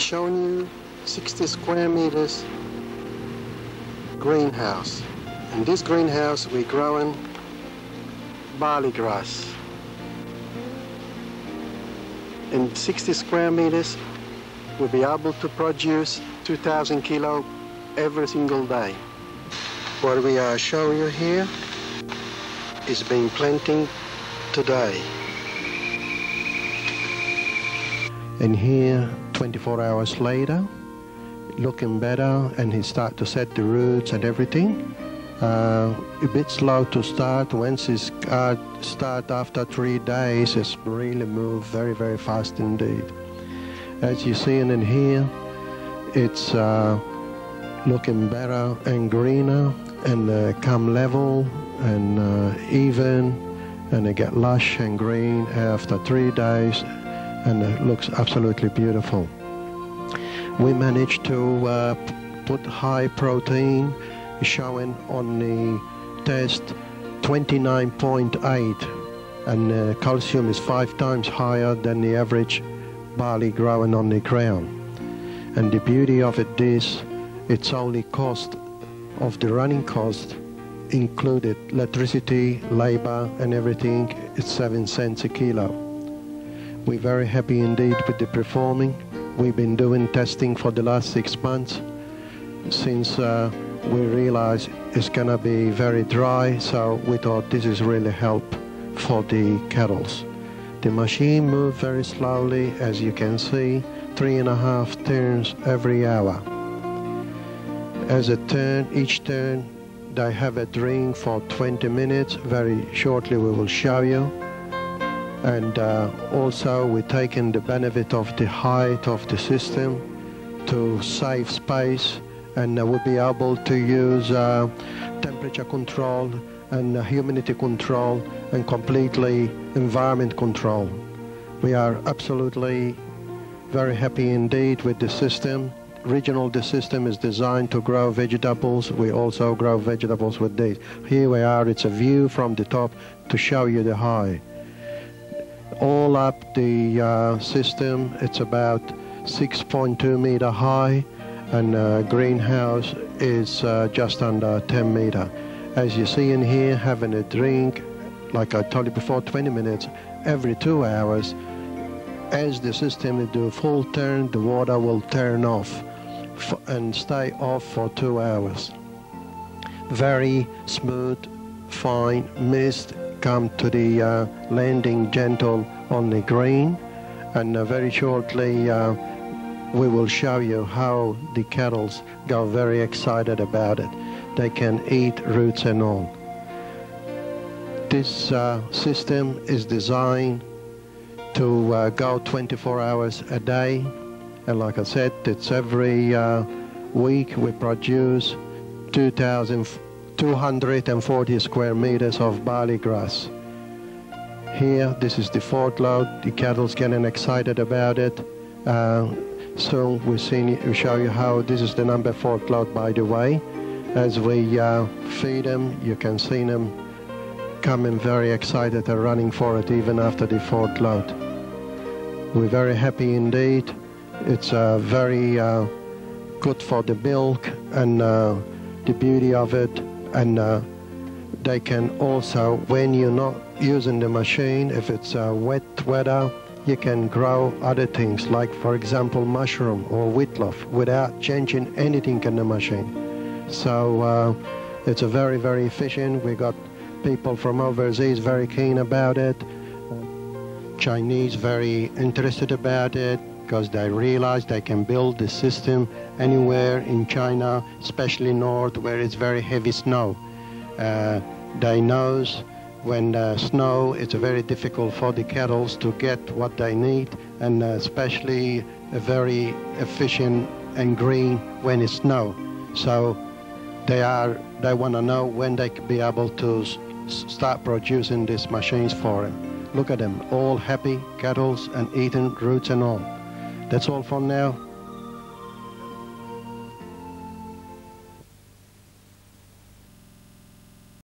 showing you 60 square meters greenhouse. In this greenhouse we're growing barley grass. In 60 square meters we'll be able to produce 2,000 kilo every single day. What we are showing you here is being planting today. And here, 24 hours later, looking better, and he start to set the roots and everything. Uh, a bit slow to start. Once it start after three days, it's really move very, very fast indeed. As you see in here, it's uh, looking better and greener and uh, come level and uh, even and they get lush and green after three days and it looks absolutely beautiful. We managed to uh, put high protein showing on the test 29.8 and uh, calcium is five times higher than the average barley growing on the ground. And the beauty of it is it's only cost of the running cost included electricity, labor and everything, it's seven cents a kilo. We're very happy indeed with the performing. We've been doing testing for the last six months since uh, we realized it's gonna be very dry, so we thought this is really help for the kettles. The machine moved very slowly, as you can see, three and a half turns every hour. As a turn, each turn they have a drink for 20 minutes. Very shortly we will show you. And uh, also we're taking the benefit of the height of the system to save space and uh, we'll be able to use uh, temperature control and uh, humidity control and completely environment control. We are absolutely very happy indeed with the system regional the system is designed to grow vegetables. We also grow vegetables with this. Here we are, it's a view from the top to show you the high. All up the uh, system, it's about 6.2 meter high and uh, greenhouse is uh, just under 10 meter. As you see in here, having a drink, like I told you before, 20 minutes every two hours. As the system do full turn, the water will turn off and stay off for two hours. Very smooth, fine mist come to the uh, landing gentle on the green and uh, very shortly uh, we will show you how the kettles go very excited about it. They can eat roots and all. This uh, system is designed to uh, go 24 hours a day and like I said, it's every uh, week we produce 2,240 square meters of barley grass. Here, this is the fourth load. The cattle's getting excited about it. Uh, so we we show you how this is the number fourth load, by the way. As we uh, feed them, you can see them coming very excited and running for it even after the fourth load. We're very happy indeed it's uh, very uh, good for the milk and uh, the beauty of it. And uh, they can also, when you're not using the machine, if it's uh, wet weather, you can grow other things like, for example, mushroom or wheatloaf without changing anything in the machine. So uh, it's a very, very efficient. We got people from overseas very keen about it. Chinese very interested about it because they realize they can build the system anywhere in China, especially north where it's very heavy snow. Uh, they knows when uh, snow, it's very difficult for the kettles to get what they need, and uh, especially very efficient and green when it's snow. So they are they want to know when they can be able to start producing these machines for them. Look at them, all happy kettles and eating roots and all. That's all for now.